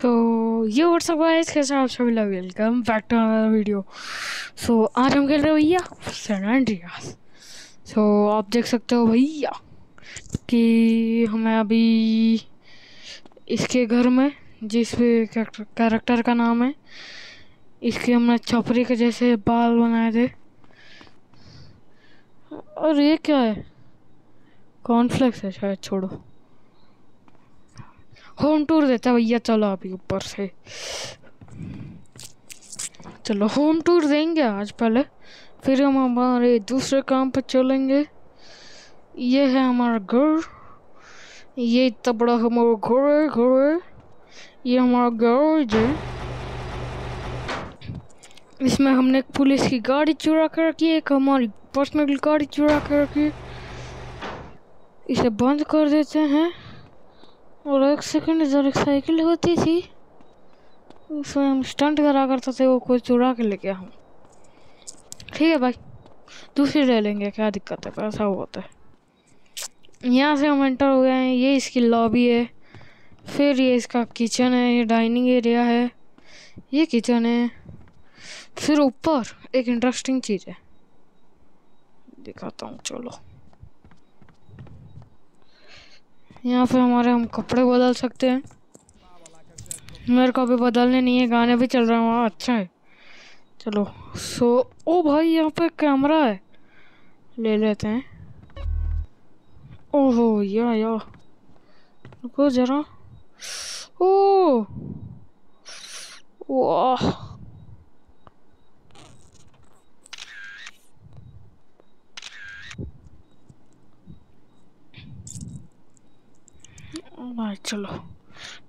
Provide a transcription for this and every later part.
तो ये WhatsApp guys कैसे आप सभी लोग? Welcome back to another video so आज हम खेल रहे भैया सैन एंड्रियास सो आप देख सकते हो भैया कि हमें अभी इसके घर में जिस कैरेक्टर का नाम है, इसके हमने छपरी के जैसे बाल बनाए थे। और ये क्या है? कॉर्नफ्लेक्स है, शायद, छोड़ो। होम टूर देता भैया? चलो अभी ऊपर से। चलो होम टूर देंगे आज पहले। फिर हम हमारे दूसरे काम पर चलेंगे। ये है हमारा घर। ये इतना बड़ा हमारा घर है घर है। ये हमारा गैरेज है। इसमें हमने एक पुलिस की गाड़ी चुरा कर रखी है, एक हमारी पर्सनल गाड़ी चुरा कर रखी इसे बंद कर देते हैं। और एक सेकंड इधर एक साइकिल होती थी। उसमें हम स्टंट करा करते थे, वो कोई चुरा के लेके हम ठीक है भाई, दूसरी ले लेंगे, क्या दिक्कत है, पैसा होता है। यहाँ से हम एंटर हो गए हैं, ये इसकी लॉबी है। फिर ये इसका किचन है, ये डाइनिंग एरिया है, ये किचन है। फिर ऊपर एक इंटरेस्टिंग चीज़ है। दिखाता हूँ, चलो। यहाँ पे हमारे हम कपड़े बदल सकते हैं। मेरे को अभी बदलने नहीं है, गाने भी चल रहे हैं, वहाँ अच्छा है। चलो सो ओ भाई, यहाँ पे कैमरा है। ले लेते हैं। ओहो, या या। रुको जरा। ओ, वाह। भाई चलो।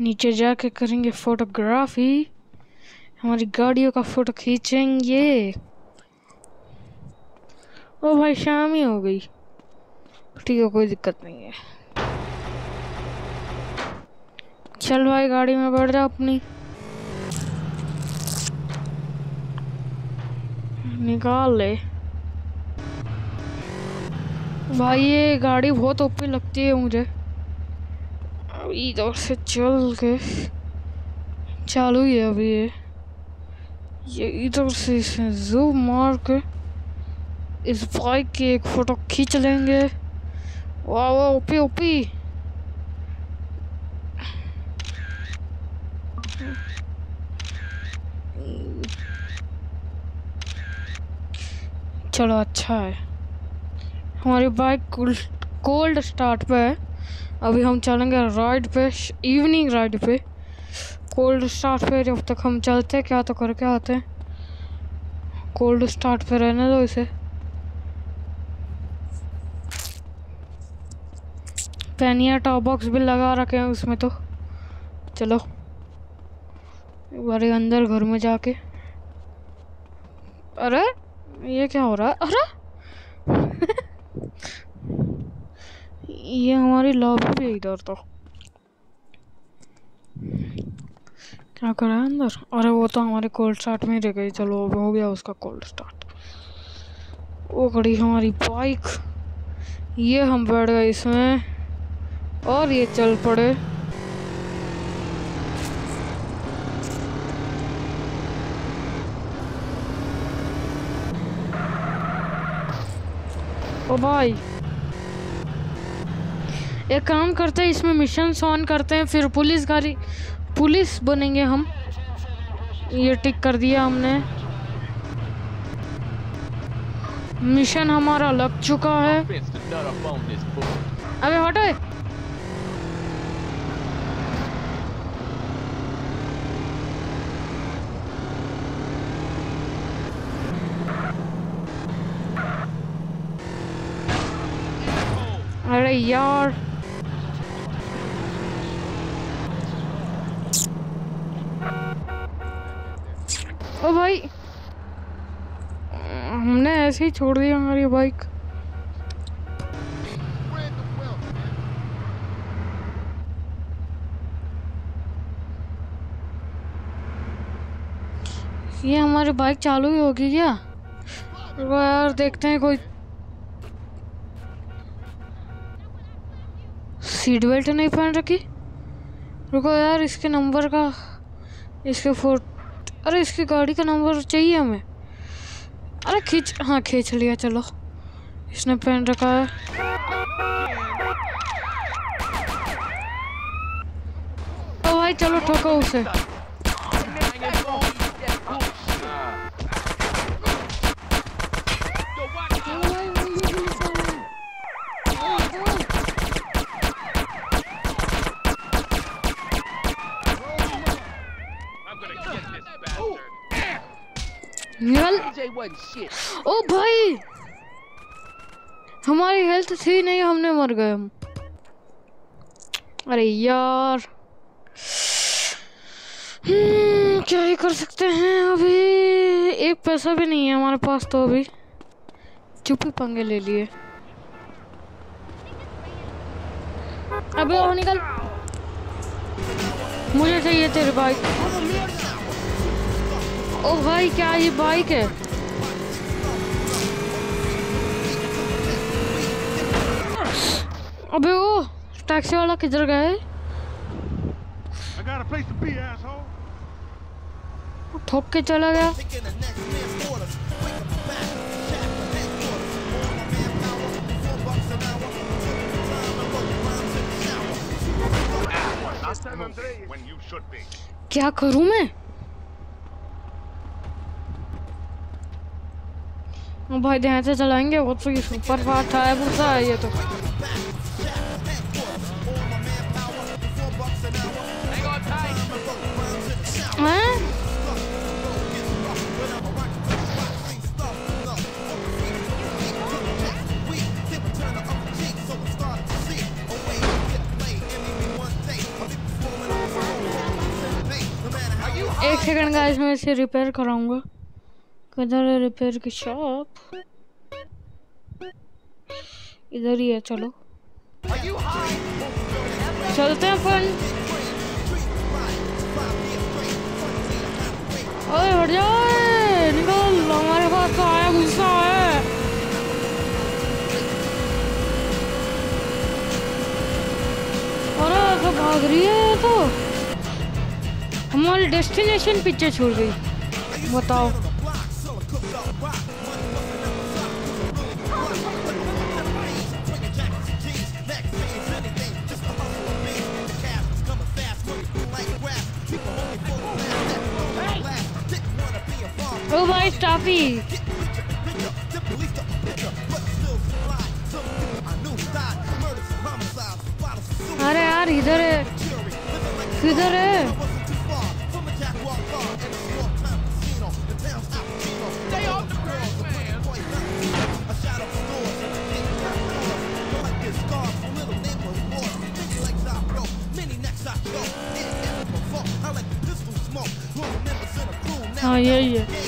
नीचे जाके करेंगे फोटोग्राफी। हमारी गाड़ियों का फ़ोटो खींचेंगे। ओ भाई, शाम ही हो गई। ठीक है, कोई दिक्कत नहीं है। चल भाई, गाड़ी में बैठ जाओ अपनी। निकाल ले। भाई, ये गाड़ी बहुत ओपी लगती है मुझे। अभी इधर से चल के चालू ही है अभी ये। ये इधर से इसे जूम मार के इस बाइक की एक फ़ोटो खींच लेंगे। वाह वाह, ओपी ओपी। चलो अच्छा है। हमारी बाइक कोल्ड स्टार्ट पे है। अभी हम चलेंगे राइड पे इवनिंग राइड पे। कोल्ड स्टार्ट पे जब तक हम चलते, क्या तो करके आते हैं। कोल्ड स्टार्ट पे रहने दो इसे। पेनिया टॉप बॉक्स भी लगा रखे हैं उसमें तो। चलो बारे अंदर घर में जाके। अरे, ये क्या हो रहा है? अरे! ये हमारी लॉबी भी इधर तो। क्या कर है अंदर? अरे वो तो हमारे कोल्ड स्टार्ट में रह गई। चलो हो गया उसका कोल्ड स्टार्ट वो खड़ी हमारी बाइक ये हम बैठ गए इसमें। और ये चल पड़े। ओ भाई। एक काम करते हैं, इसमें मिशन ऑन करते हैं, फिर पुलिस गाड़ी, पुलिस बनेंगे हम। ये टिक कर दिया हमने। मिशन हमारा लग चुका है। अबे, हटे। अरे यार। ओ भाई। हमने ऐसे ही छोड़ दिया हमारी बाइक ये हमारी बाइक चालू ही होगी क्या? यार, देखते हैं कोई। सीट बेल्ट नहीं पहन रखी? रुको यार, इसके नंबर का, इसके फोट अरे इसकी गाड़ी का नंबर चाहिए हमें। अरे खींच हाँ खींच लिया, चलो। इसने पहन रखा है। तो भाई, चलो ठोको उसे। Shit. ओ भाई हमारी हेल्थ थी नहीं हमने मर गए हम। अरे यार। हम्म, क्या ही कर सकते हैं अभी? एक पैसा भी नहीं है हमारे पास तो अभी। चुप ही पंगे ले लिए। अबे और निकल। मुझे चाहिए तेरे बाइक ओ भाई क्या ये बाइक है? अबे ओ टैक्सी वाला किधर गए ठोक के चला गया। क्या करूँ मैं? भाई ध्यान से चलाएँगे वो तो ये सुपर फास्ट है बुसा है ये तो। एक सेकंड गाइस मैं इसे रिपेयर कराऊँगा। है रिपेयर की शॉप। इधर ही है, चलो। चलते हैं अपन। ओए, हट जाओ निकल। हमारे पास तो आया गुस्सा है अरे तो भाग रही है तो। हमारी डेस्टिनेशन पीछे छोड़ गई। बताओ। ओ भाई स्टाफी अरे यार इधर है। किधर है। हाँ यही है।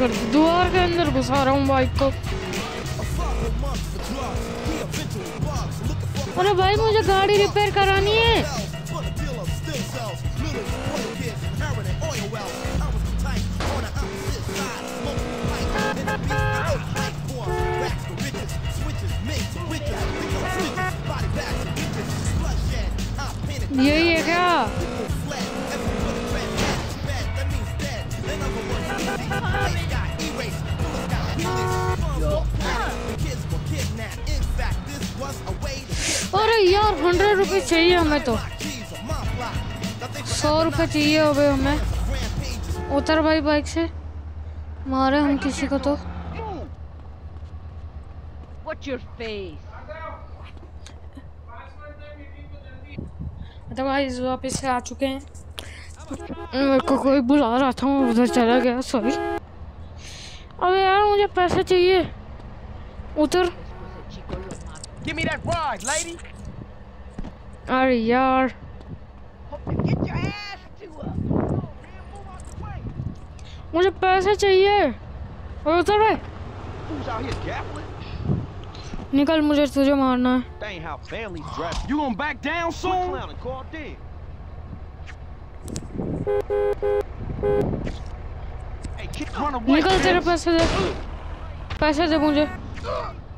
कर द्वार के अंदर घुसा रहा हूँ बाइक को अरे भाई मुझे गाड़ी रिपेयर करानी है यही है क्या? यार हंड्रेड रुपये चाहिए हमें तो। सौ रुपये चाहिए अबे हमें। उतर भाई बाइक से। मारे हम किसी को तो? तो भाई वापस से आ चुके हैं। मेरे को कोई बुला रहा था मैं उधर चला गया सॉरी अबे यार मुझे पैसे चाहिए। उतर। Give me that ride, lady. अरे यार Get your ass to her. मुझे पैसे चाहिए gaffling? निकल मुझे तुझे मारना है निकल तेरे पैसे दे पैसे दे मुझे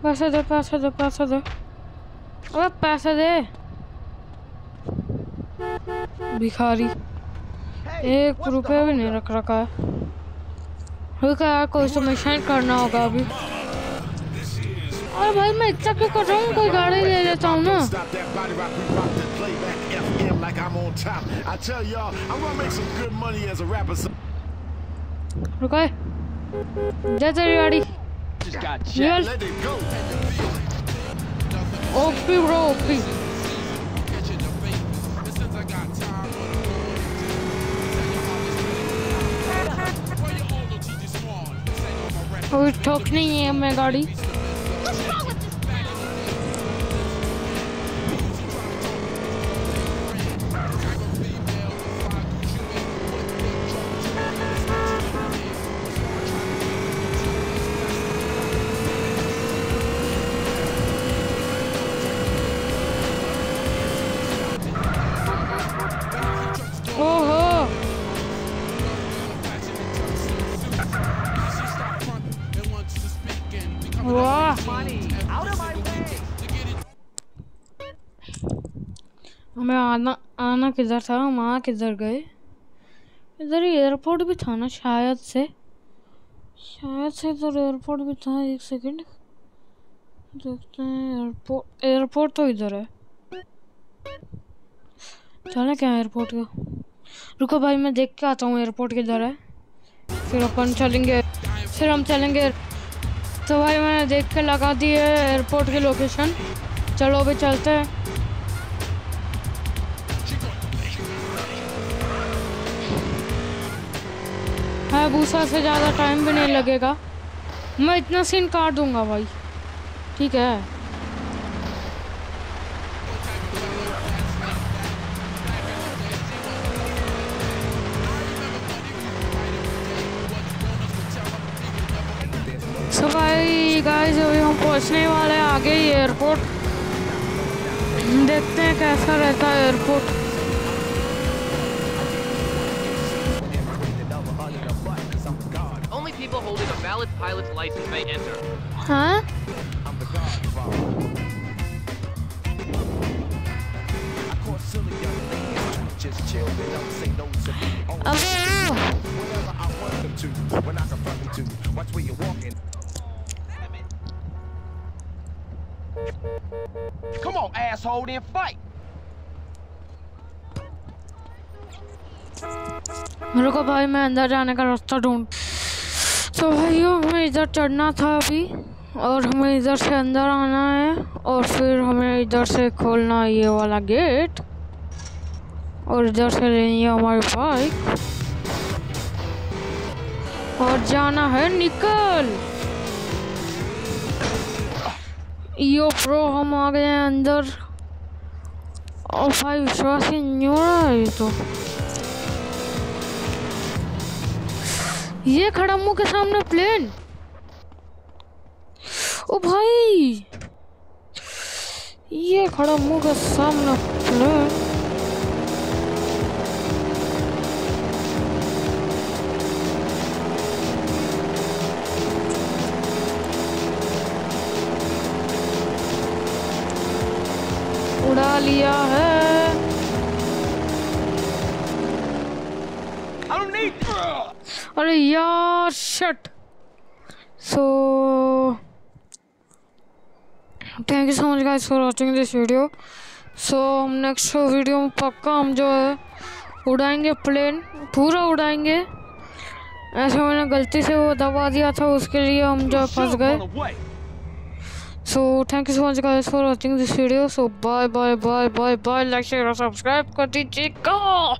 पैसे दे पैसे दे पैसे दे अबे पैसे दे भिखारी। एक रुपये भी नहीं रख रखा है। रुका यार कोई तो मिशन करना होगा अभी। अरे भाई मैं इतना क्यों कर रहा हूँ कोई गाड़ी ले लेता हूँ ना। Stop that body rock, we rock that playback अभी नहीं है हमें गाड़ी। हमें आना आना किधर था? हम आ किधर गए? इधर एयरपोर्ट भी था ना, शायद से। शायद से इधर एयरपोर्ट भी था, एक सेकंड देखते हैं एयरपोर्ट एयरपोर्ट तो इधर है। चले क्या एयरपोर्ट का? रुको भाई, मैं देख के आता हूँ एयरपोर्ट किधर है। फिर अपन चलेंगे, फिर हम चलेंगे तो भाई मैंने देख के लगा दी है एयरपोर्ट की लोकेशन चलो अभी चलते हैं। भूसा से ज़्यादा टाइम भी नहीं लगेगा। मैं इतना सीन काट दूँगा भाई। ठीक है? गाइस अभी हम पहुँचने वाले हैं आगे ही एयरपोर्ट देखते हैं कैसा रहता है airport Huh? Asshole, then fight. रुको भाई मैं अंदर जाने का रास्ता ढूंढ तो भाइयों हमें इधर चढ़ना था अभी और हमें इधर से अंदर आना है और फिर हमें इधर से खोलना है ये वाला गेट और इधर से लेनी है हमारी बाइक और जाना है निकल यो प्रो हम आ गए हैं अंदर। और भाई, विश्वास ही नहीं हो रहा है ये तो। ये खड़ा मुँह के सामने प्लेन ओ भाई, ये खड़ा मुँह के सामने प्लेन अरे यार shut so thank you so much guys for watching this video so हम नेक्स्ट वीडियो में पक्का हम जो है उड़ाएँगे प्लेन पूरा उड़ाएँगे। ऐसे मैंने गलती से वो दबा दिया था उसके लिए हम जो है फंस गए। So thank you so much guys for watching this video so bye bye bye bye bye like share और सब्सक्राइब कर दीजिएगा